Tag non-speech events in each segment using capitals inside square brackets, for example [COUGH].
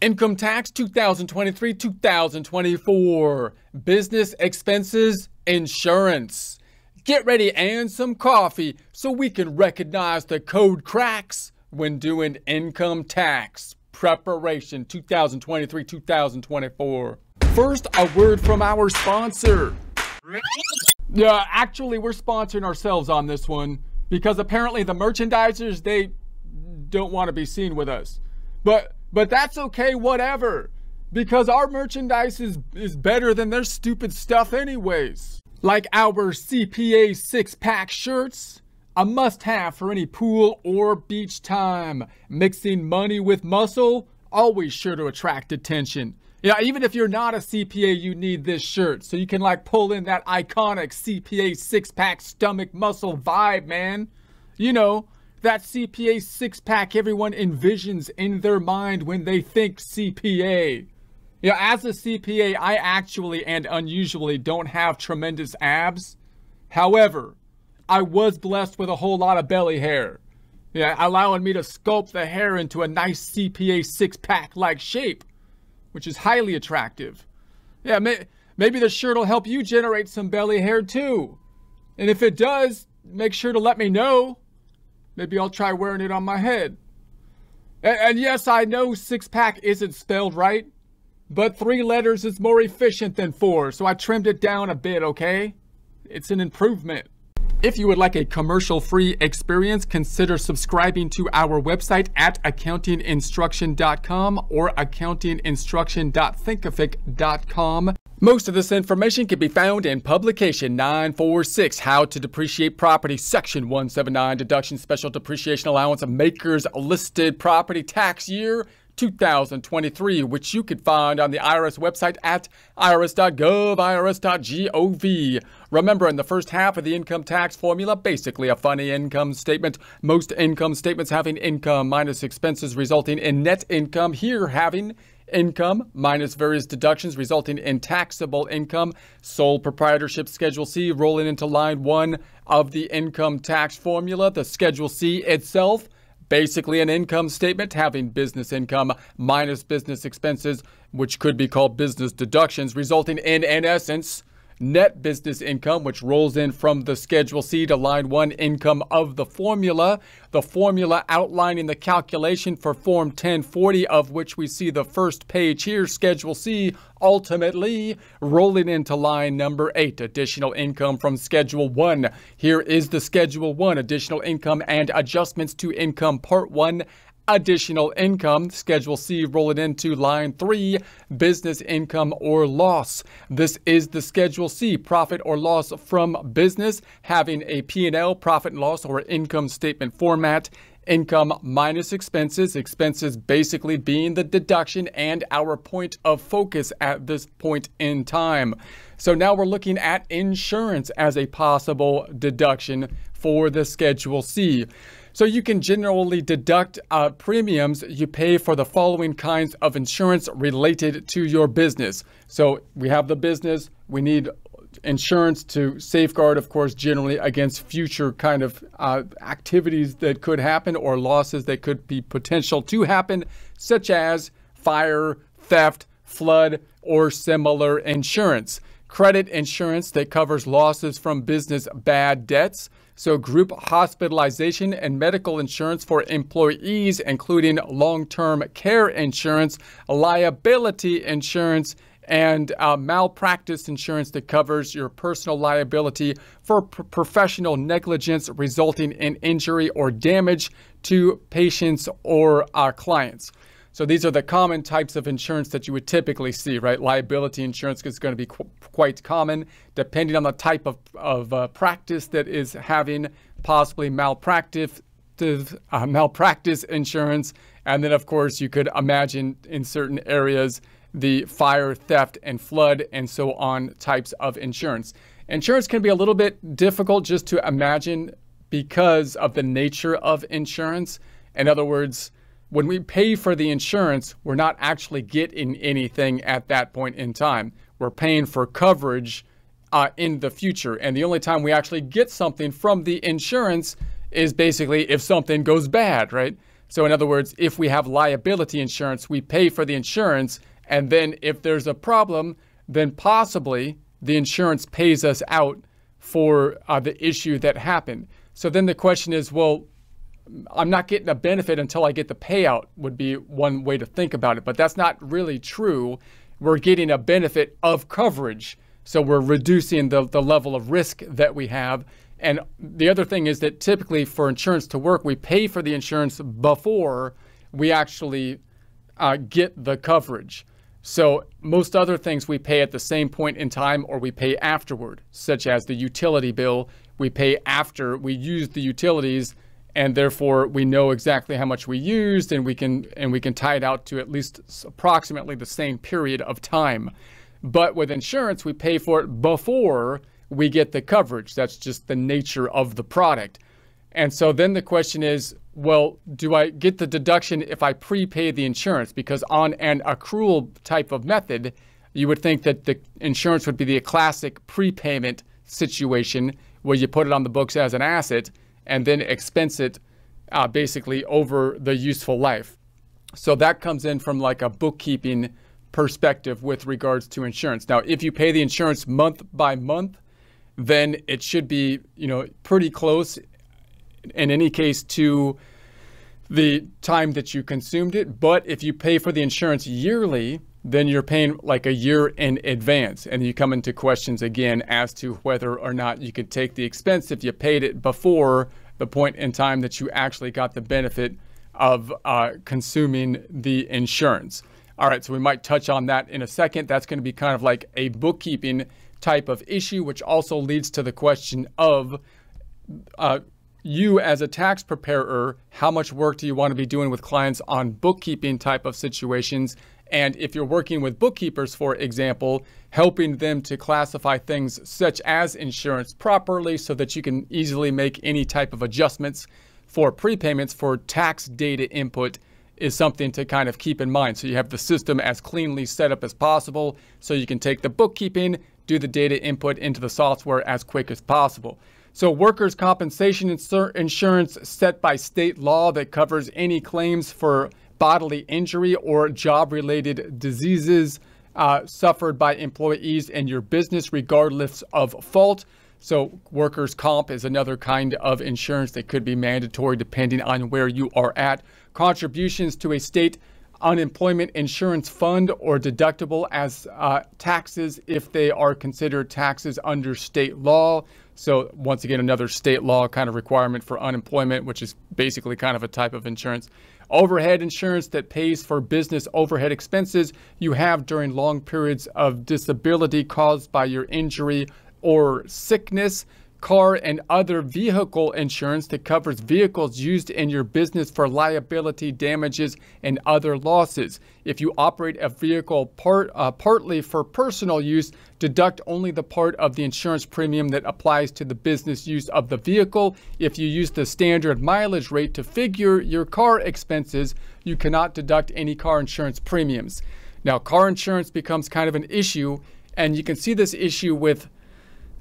Income tax 2023 2024. Business expenses, insurance. Get ready and some coffee so we can recognize the code cracks when doing income tax preparation 2023 2024. First, a word from our sponsor. Yeah, actually, we're sponsoring ourselves on this one because apparently the merchandisers they don't want to be seen with us. But but that's okay, whatever. Because our merchandise is, is better than their stupid stuff, anyways. Like our CPA six pack shirts, a must have for any pool or beach time. Mixing money with muscle, always sure to attract attention. Yeah, even if you're not a CPA, you need this shirt so you can like pull in that iconic CPA six pack stomach muscle vibe, man. You know, that CPA six pack everyone envisions in their mind when they think CPA. You know, as a CPA, I actually and unusually don't have tremendous abs. However, I was blessed with a whole lot of belly hair. Yeah, allowing me to sculpt the hair into a nice CPA six pack like shape, which is highly attractive. Yeah, may, maybe the shirt will help you generate some belly hair too. And if it does, make sure to let me know. Maybe I'll try wearing it on my head. And, and yes, I know six pack isn't spelled right, but three letters is more efficient than four, so I trimmed it down a bit, okay? It's an improvement. If you would like a commercial-free experience, consider subscribing to our website at accountinginstruction.com or accountinginstruction.thinkific.com. Most of this information can be found in Publication 946, How to Depreciate Property, Section 179, Deduction Special Depreciation Allowance of MACRS Listed Property Tax Year 2023, which you could find on the IRS website at irs.gov, irs.gov. Remember, in the first half of the income tax formula, basically a funny income statement, most income statements having income minus expenses resulting in net income, here having income minus various deductions resulting in taxable income. Sole proprietorship Schedule C rolling into line one of the income tax formula. The Schedule C itself, basically an income statement having business income minus business expenses, which could be called business deductions, resulting in, in essence, net business income, which rolls in from the Schedule C to line 1 income of the formula. The formula outlining the calculation for Form 1040, of which we see the first page here, Schedule C, ultimately rolling into line number 8, additional income from Schedule 1. Here is the Schedule 1, additional income and adjustments to income Part 1 additional income. Schedule C roll it into line three, business income or loss. This is the Schedule C, profit or loss from business, having a P&L, profit and loss or income statement format. Income minus expenses, expenses basically being the deduction and our point of focus at this point in time. So now we're looking at insurance as a possible deduction for the Schedule C. So you can generally deduct uh, premiums you pay for the following kinds of insurance related to your business. So we have the business, we need insurance to safeguard, of course, generally against future kind of uh, activities that could happen or losses that could be potential to happen, such as fire, theft, flood, or similar insurance. Credit insurance that covers losses from business bad debts so, group hospitalization and medical insurance for employees, including long term care insurance, liability insurance, and uh, malpractice insurance that covers your personal liability for professional negligence resulting in injury or damage to patients or uh, clients. So these are the common types of insurance that you would typically see, right? Liability insurance is going to be qu- quite common, depending on the type of, of uh, practice that is having possibly malpractice, uh, malpractice insurance. And then, of course, you could imagine in certain areas the fire, theft, and flood, and so on types of insurance. Insurance can be a little bit difficult just to imagine because of the nature of insurance. In other words, when we pay for the insurance, we're not actually getting anything at that point in time. We're paying for coverage uh, in the future. And the only time we actually get something from the insurance is basically if something goes bad, right? So, in other words, if we have liability insurance, we pay for the insurance, and then if there's a problem, then possibly the insurance pays us out for uh, the issue that happened. So then the question is, well, I'm not getting a benefit until I get the payout, would be one way to think about it. But that's not really true. We're getting a benefit of coverage. So we're reducing the, the level of risk that we have. And the other thing is that typically for insurance to work, we pay for the insurance before we actually uh, get the coverage. So most other things we pay at the same point in time or we pay afterward, such as the utility bill. We pay after we use the utilities and therefore we know exactly how much we used and we can and we can tie it out to at least approximately the same period of time. But with insurance, we pay for it before we get the coverage. That's just the nature of the product. And so then the question is, well, do I get the deduction if I prepay the insurance? Because on an accrual type of method, you would think that the insurance would be the classic prepayment situation where you put it on the books as an asset and then expense it uh, basically over the useful life. So that comes in from like a bookkeeping perspective with regards to insurance. Now, if you pay the insurance month by month, then it should be, you know, pretty close in any case to the time that you consumed it. But if you pay for the insurance yearly, then you're paying like a year in advance. And you come into questions again as to whether or not you could take the expense if you paid it before the point in time that you actually got the benefit of uh, consuming the insurance. All right, so we might touch on that in a second. That's going to be kind of like a bookkeeping type of issue, which also leads to the question of uh, you as a tax preparer, how much work do you want to be doing with clients on bookkeeping type of situations? And if you're working with bookkeepers, for example, helping them to classify things such as insurance properly so that you can easily make any type of adjustments for prepayments for tax data input is something to kind of keep in mind. So you have the system as cleanly set up as possible so you can take the bookkeeping, do the data input into the software as quick as possible. So workers' compensation insurance set by state law that covers any claims for bodily injury or job-related diseases uh, suffered by employees in your business regardless of fault. So workers' comp is another kind of insurance that could be mandatory depending on where you are at. Contributions to a state unemployment insurance fund or deductible as uh, taxes if they are considered taxes under state law. So once again, another state law kind of requirement for unemployment, which is basically kind of a type of insurance. Overhead insurance that pays for business overhead expenses you have during long periods of disability caused by your injury or sickness car and other vehicle insurance that covers vehicles used in your business for liability damages and other losses. If you operate a vehicle part, uh, partly for personal use, deduct only the part of the insurance premium that applies to the business use of the vehicle. If you use the standard mileage rate to figure your car expenses, you cannot deduct any car insurance premiums. Now, car insurance becomes kind of an issue, and you can see this issue with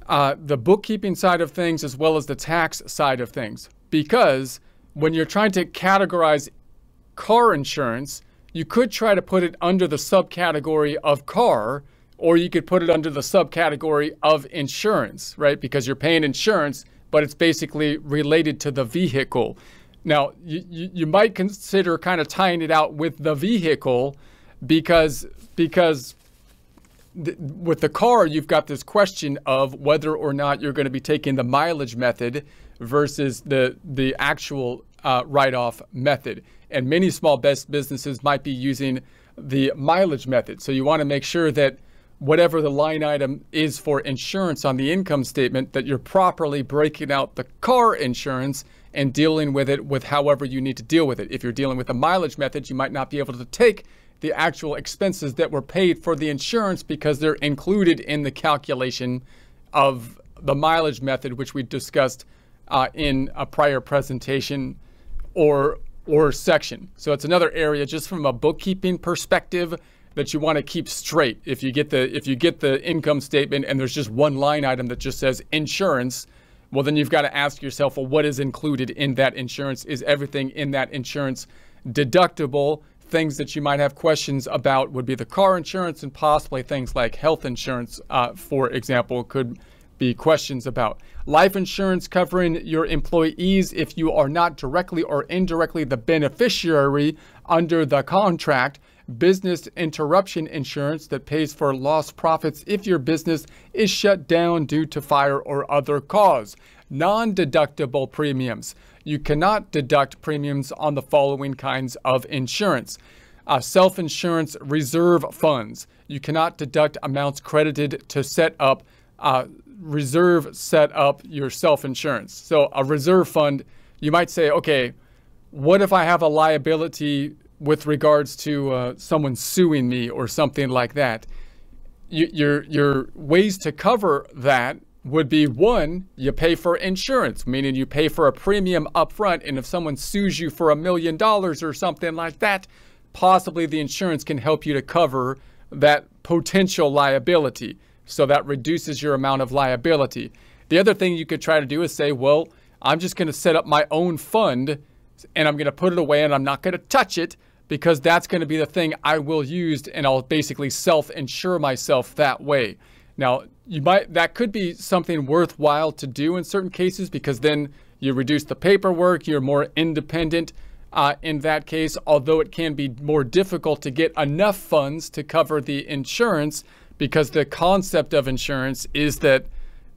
uh, the bookkeeping side of things as well as the tax side of things. Because when you're trying to categorize car insurance, you could try to put it under the subcategory of car, or you could put it under the subcategory of insurance, right? Because you're paying insurance, but it's basically related to the vehicle. Now, you, you, you might consider kind of tying it out with the vehicle because because with the car, you've got this question of whether or not you're going to be taking the mileage method versus the the actual uh, write-off method. And many small best businesses might be using the mileage method. So you want to make sure that whatever the line item is for insurance on the income statement, that you're properly breaking out the car insurance and dealing with it with however you need to deal with it. If you're dealing with the mileage method, you might not be able to take the actual expenses that were paid for the insurance because they're included in the calculation of the mileage method, which we discussed uh, in a prior presentation or or section. So it's another area just from a bookkeeping perspective that you want to keep straight. If you get the if you get the income statement and there's just one line item that just says insurance, well, then you've got to ask yourself, well, what is included in that insurance? Is everything in that insurance deductible? Things that you might have questions about would be the car insurance and possibly things like health insurance, uh, for example, could be questions about. Life insurance covering your employees if you are not directly or indirectly the beneficiary under the contract business interruption insurance that pays for lost profits if your business is shut down due to fire or other cause. Non deductible premiums. You cannot deduct premiums on the following kinds of insurance. Uh, self insurance reserve funds. You cannot deduct amounts credited to set up, uh, reserve set up your self insurance. So, a reserve fund, you might say, okay, what if I have a liability with regards to uh, someone suing me or something like that, you, your your ways to cover that would be one, you pay for insurance, meaning you pay for a premium upfront, and if someone sues you for a million dollars or something like that, possibly the insurance can help you to cover that potential liability. So that reduces your amount of liability. The other thing you could try to do is say, well, I'm just going to set up my own fund and I'm going to put it away and I'm not going to touch it because that's going to be the thing I will use and I'll basically self-insure myself that way. Now, you might that could be something worthwhile to do in certain cases because then you reduce the paperwork, you're more independent uh, in that case, although it can be more difficult to get enough funds to cover the insurance because the concept of insurance is that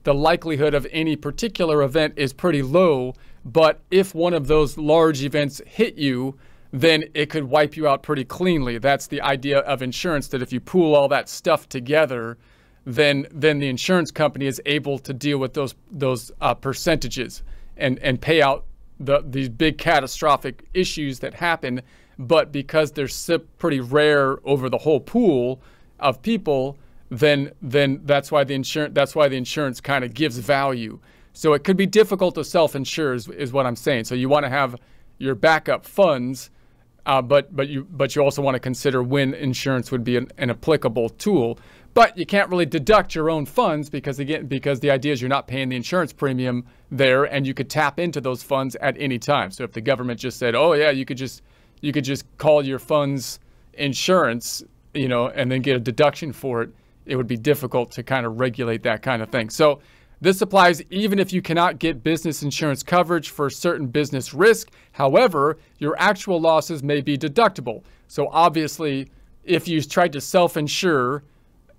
the likelihood of any particular event is pretty low. But if one of those large events hit you, then it could wipe you out pretty cleanly. That's the idea of insurance that if you pool all that stuff together, then then the insurance company is able to deal with those those uh, percentages and and pay out the these big catastrophic issues that happen. But because they're pretty rare over the whole pool of people, then then that's why the insurance that's why the insurance kind of gives value. So it could be difficult to self-insure is, is what I'm saying. So you want to have your backup funds uh, but but you but you also want to consider when insurance would be an, an, applicable tool. But you can't really deduct your own funds because again because the idea is you're not paying the insurance premium there, and you could tap into those funds at any time. So if the government just said, oh yeah, you could just you could just call your funds insurance, you know, and then get a deduction for it, it would be difficult to kind of regulate that kind of thing. So this applies even if you cannot get business insurance coverage for certain business risk. However, your actual losses may be deductible. So obviously, if you tried to self-insure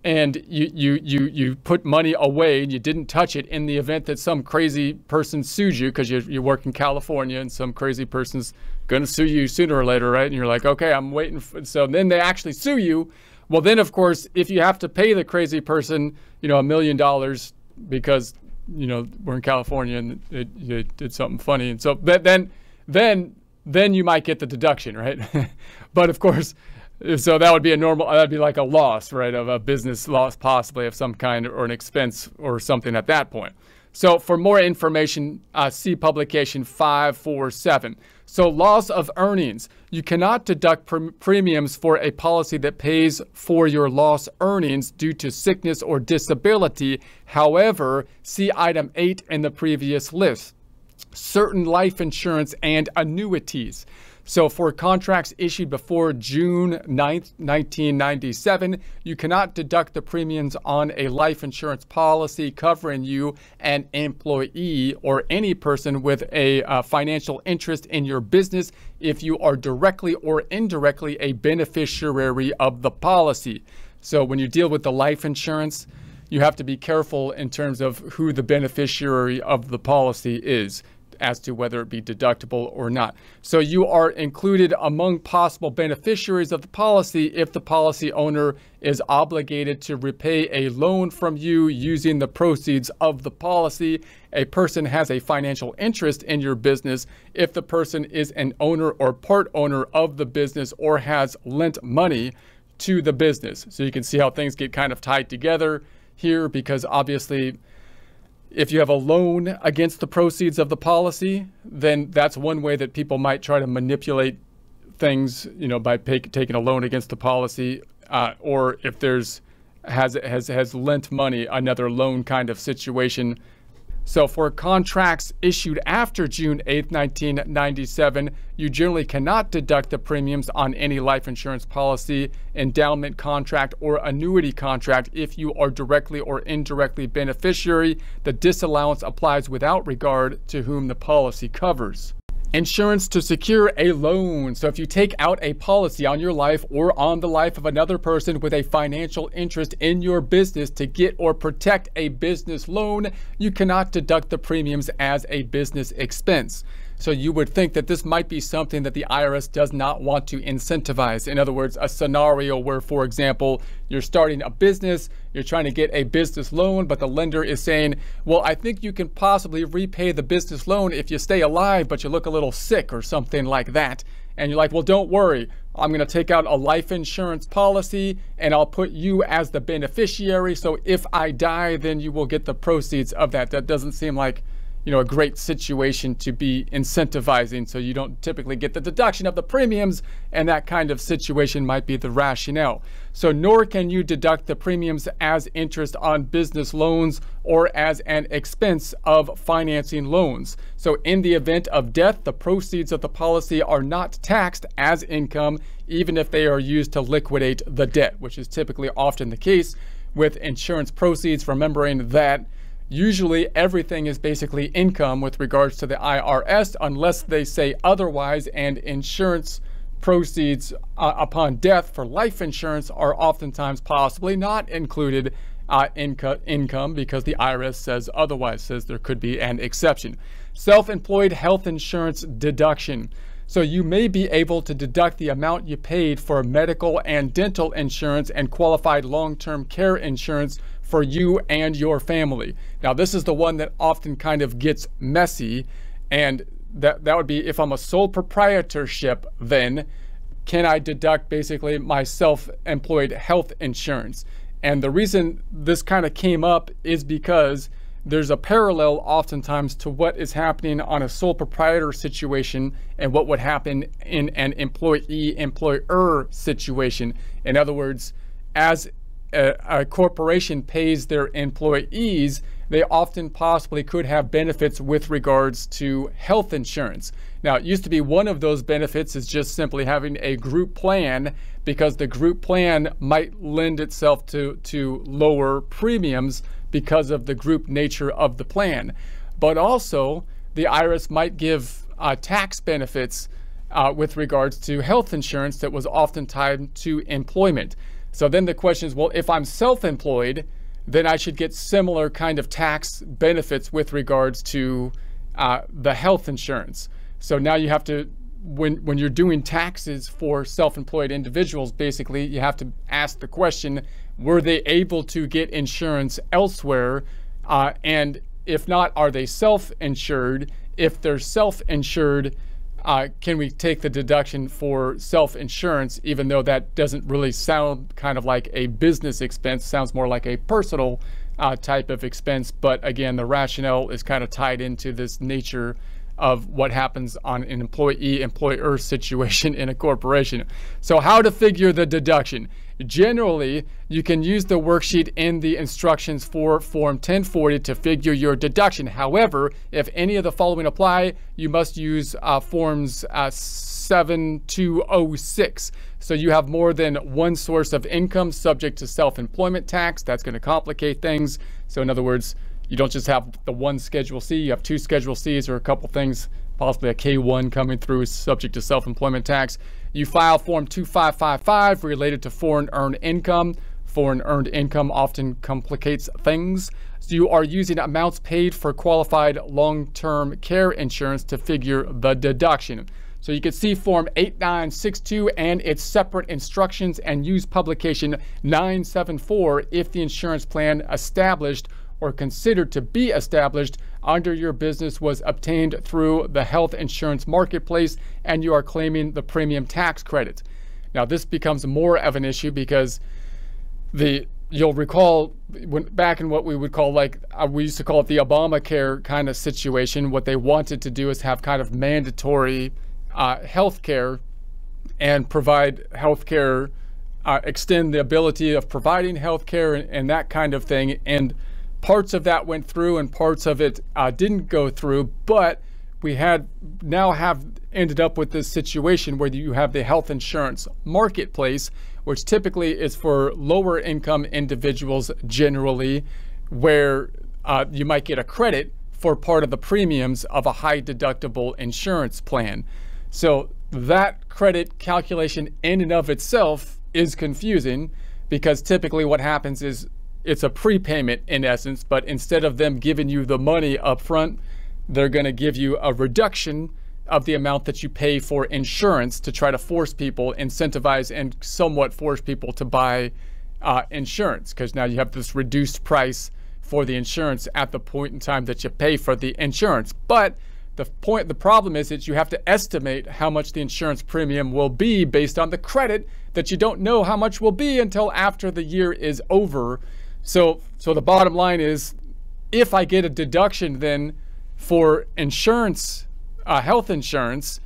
and you, you, you, you put money away and you didn't touch it in the event that some crazy person sues you because you, you work in California and some crazy person's going to sue you sooner or later, right? And you're like, okay, I'm waiting. For, so then they actually sue you. Well, then, of course, if you have to pay the crazy person, you know, a million dollars because you know we're in California and it, it did something funny, and so then then then you might get the deduction, right? [LAUGHS] but of course, so that would be a normal that'd be like a loss, right, of a business loss possibly of some kind or an expense or something at that point. So for more information, uh, see publication 547. So loss of earnings. You cannot deduct pre- premiums for a policy that pays for your lost earnings due to sickness or disability. However, see item 8 in the previous list. Certain life insurance and annuities. So, for contracts issued before June 9th, 1997, you cannot deduct the premiums on a life insurance policy covering you, an employee, or any person with a uh, financial interest in your business if you are directly or indirectly a beneficiary of the policy. So, when you deal with the life insurance, you have to be careful in terms of who the beneficiary of the policy is as to whether it be deductible or not. So you are included among possible beneficiaries of the policy if the policy owner is obligated to repay a loan from you using the proceeds of the policy. A person has a financial interest in your business if the person is an owner or part owner of the business or has lent money to the business. So you can see how things get kind of tied together here because obviously if you have a loan against the proceeds of the policy, then that's one way that people might try to manipulate things, you know, by pay, taking a loan against the policy, uh, or if there's has has has lent money, another loan kind of situation. So for contracts issued after June 8, 1997, you generally cannot deduct the premiums on any life insurance policy, endowment contract, or annuity contract if you are directly or indirectly beneficiary. The disallowance applies without regard to whom the policy covers. Insurance to secure a loan. So if you take out a policy on your life or on the life of another person with a financial interest in your business to get or protect a business loan, you cannot deduct the premiums as a business expense. So you would think that this might be something that the IRS does not want to incentivize. In other words, a scenario where, for example, you're starting a business, you're trying to get a business loan, but the lender is saying, well, I think you can possibly repay the business loan if you stay alive, but you look a little sick or something like that. And you're like, well, don't worry. I'm going to take out a life insurance policy and I'll put you as the beneficiary. So if I die, then you will get the proceeds of that. That doesn't seem like you know, a great situation to be incentivizing. So you don't typically get the deduction of the premiums, and that kind of situation might be the rationale. So nor can you deduct the premiums as interest on business loans or as an expense of financing loans. So in the event of death, the proceeds of the policy are not taxed as income, even if they are used to liquidate the debt, which is typically often the case with insurance proceeds, remembering that Usually everything is basically income with regards to the IRS unless they say otherwise and insurance proceeds uh, upon death for life insurance are oftentimes possibly not included uh, inco income because the IRS says otherwise, says there could be an exception. Self-employed health insurance deduction. So you may be able to deduct the amount you paid for medical and dental insurance and qualified long-term care insurance for you and your family. Now, this is the one that often kind of gets messy, and that, that would be if I'm a sole proprietorship, then can I deduct basically my self employed health insurance? And the reason this kind of came up is because there's a parallel oftentimes to what is happening on a sole proprietor situation and what would happen in an employee employer situation. In other words, as a, a, corporation pays their employees, they often possibly could have benefits with regards to health insurance. Now, it used to be one of those benefits is just simply having a group plan because the group plan might lend itself to, to lower premiums because of the group nature of the plan. But also, the IRS might give uh, tax benefits uh, with regards to health insurance that was often tied to employment. So then the question is, well, if I'm self-employed, then I should get similar kind of tax benefits with regards to uh, the health insurance. So now you have to, when, when you're doing taxes for self-employed individuals, basically you have to ask the question, were they able to get insurance elsewhere? Uh, and if not, are they self-insured? If they're self-insured, uh, can we take the deduction for self-insurance, even though that doesn't really sound kind of like a business expense, sounds more like a personal uh, type of expense. But again, the rationale is kind of tied into this nature of what happens on an employee-employer [LAUGHS] situation in a corporation. So how to figure the deduction. Generally, you can use the worksheet in the instructions for Form 1040 to figure your deduction. However, if any of the following apply, you must use uh, Forms uh, 7206. So you have more than one source of income subject to self-employment tax. That's going to complicate things. So in other words, you don't just have the one Schedule C, you have two Schedule Cs or a couple things, possibly a K1 coming through subject to self-employment tax. You file Form 2555 related to foreign earned income. Foreign earned income often complicates things. So you are using amounts paid for qualified long-term care insurance to figure the deduction. So you can see Form 8962 and its separate instructions and use publication 974 if the insurance plan established or considered to be established under your business was obtained through the health insurance marketplace and you are claiming the premium tax credit. Now this becomes more of an issue because the you'll recall when back in what we would call like uh, we used to call it the Obamacare kind of situation. What they wanted to do is have kind of mandatory uh, health care and provide health care, uh, extend the ability of providing health care and, and that kind of thing. And parts of that went through and parts of it uh, didn't go through, but we had now have ended up with this situation where you have the health insurance marketplace, which typically is for lower income individuals generally, where uh, you might get a credit for part of the premiums of a high deductible insurance plan. So that credit calculation in and of itself is confusing because typically what happens is it's a prepayment in essence, but instead of them giving you the money up front, they're going to give you a reduction of the amount that you pay for insurance to try to force people, incentivize, and somewhat force people to buy uh, insurance because now you have this reduced price for the insurance at the point in time that you pay for the insurance. But the point, the problem is that you have to estimate how much the insurance premium will be based on the credit that you don't know how much will be until after the year is over. So, so the bottom line is, if I get a deduction then for insurance, uh, health insurance,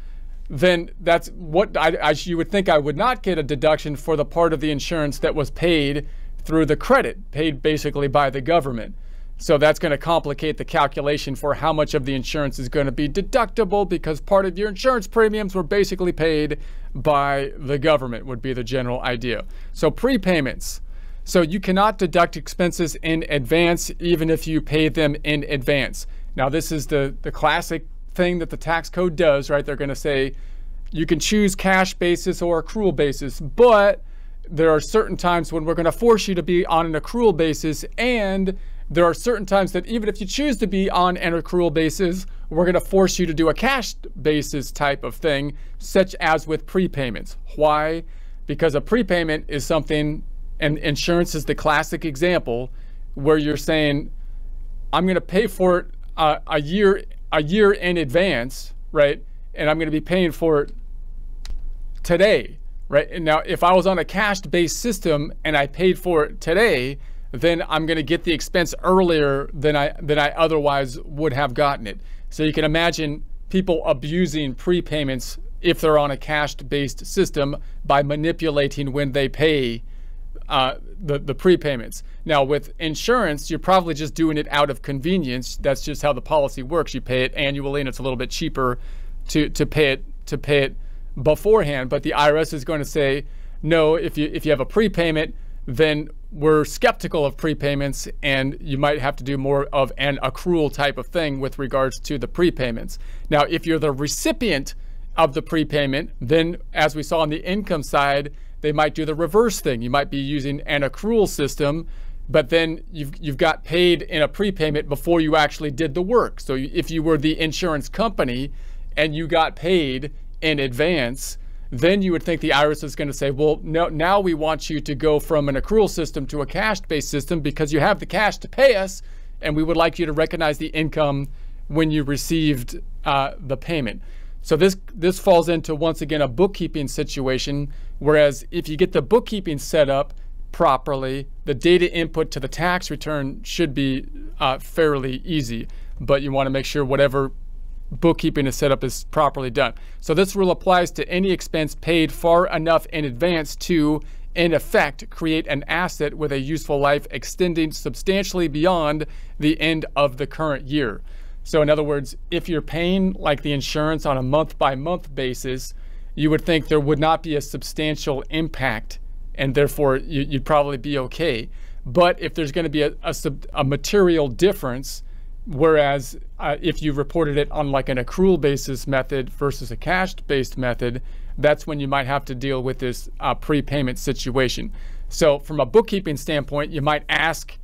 then that's what I, I, you would think I would not get a deduction for the part of the insurance that was paid through the credit, paid basically by the government. So that's going to complicate the calculation for how much of the insurance is going to be deductible because part of your insurance premiums were basically paid by the government, would be the general idea. So prepayments. So you cannot deduct expenses in advance even if you pay them in advance. Now, this is the, the classic thing that the tax code does, right? They're going to say you can choose cash basis or accrual basis, but there are certain times when we're going to force you to be on an accrual basis and there are certain times that even if you choose to be on an accrual basis, we're going to force you to do a cash basis type of thing, such as with prepayments. Why? Because a prepayment is something, and insurance is the classic example, where you're saying, I'm going to pay for it uh, a year a year in advance, right? And I'm going to be paying for it today, right? And now, if I was on a cash-based system and I paid for it today, then I'm going to get the expense earlier than I than I otherwise would have gotten it. So you can imagine people abusing prepayments if they're on a cash-based system by manipulating when they pay uh, the the prepayments. Now with insurance, you're probably just doing it out of convenience. That's just how the policy works. You pay it annually, and it's a little bit cheaper to to pay it to pay it beforehand. But the IRS is going to say, no, if you if you have a prepayment, then we're skeptical of prepayments and you might have to do more of an accrual type of thing with regards to the prepayments. Now, if you're the recipient of the prepayment, then as we saw on the income side, they might do the reverse thing. You might be using an accrual system, but then you've, you've got paid in a prepayment before you actually did the work. So if you were the insurance company and you got paid in advance, then you would think the IRS is going to say, well, no, now we want you to go from an accrual system to a cash based system because you have the cash to pay us, and we would like you to recognize the income when you received uh, the payment. So this this falls into once again a bookkeeping situation. Whereas if you get the bookkeeping set up properly, the data input to the tax return should be uh, fairly easy. But you want to make sure whatever bookkeeping is set up is properly done. So this rule applies to any expense paid far enough in advance to, in effect, create an asset with a useful life extending substantially beyond the end of the current year. So in other words, if you're paying like the insurance on a month by month basis, you would think there would not be a substantial impact and therefore you, would probably be okay. But if there's going to be a, a, a material difference, Whereas uh, if you reported it on like an accrual basis method versus a cash based method, that's when you might have to deal with this uh, prepayment situation. So from a bookkeeping standpoint, you might ask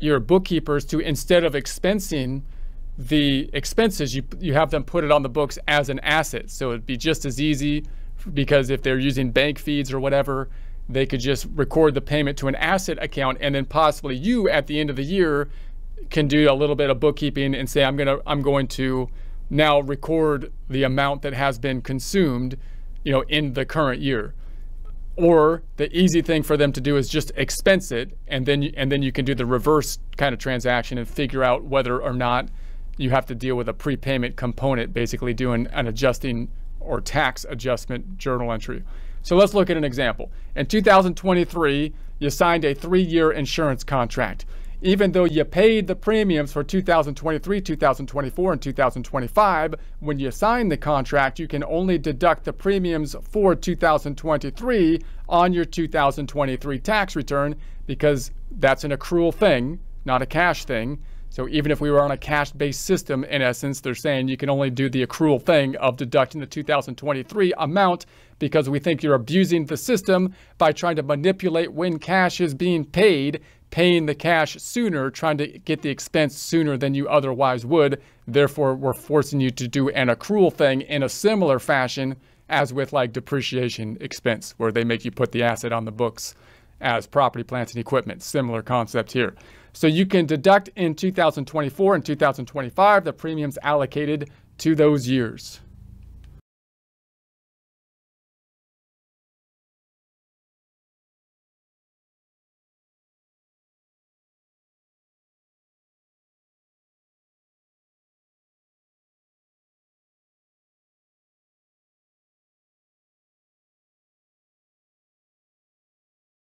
your bookkeepers to instead of expensing the expenses, you, you have them put it on the books as an asset. So it'd be just as easy because if they're using bank feeds or whatever, they could just record the payment to an asset account and then possibly you at the end of the year can do a little bit of bookkeeping and say I'm gonna I'm going to now record the amount that has been consumed, you know, in the current year. Or the easy thing for them to do is just expense it, and then and then you can do the reverse kind of transaction and figure out whether or not you have to deal with a prepayment component, basically doing an adjusting or tax adjustment journal entry. So let's look at an example. In 2023, you signed a three-year insurance contract even though you paid the premiums for 2023, 2024, and 2025, when you sign the contract, you can only deduct the premiums for 2023 on your 2023 tax return because that's an accrual thing, not a cash thing. So even if we were on a cash-based system, in essence, they're saying you can only do the accrual thing of deducting the 2023 amount because we think you're abusing the system by trying to manipulate when cash is being paid, paying the cash sooner, trying to get the expense sooner than you otherwise would. Therefore, we're forcing you to do an accrual thing in a similar fashion as with like depreciation expense, where they make you put the asset on the books as property, plants, and equipment. Similar concept here. So you can deduct in 2024 and 2025 the premiums allocated to those years.